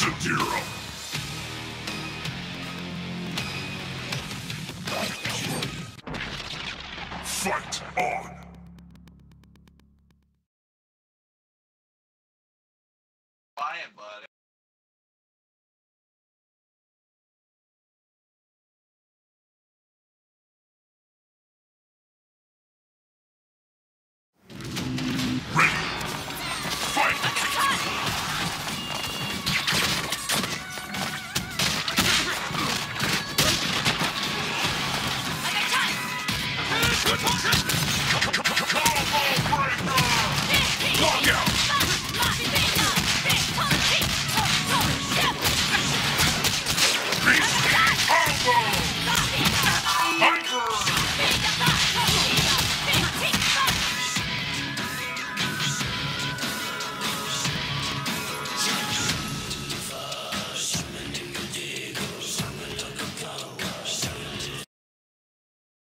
Sub-Zero. Fight on! Buddy. 准同志。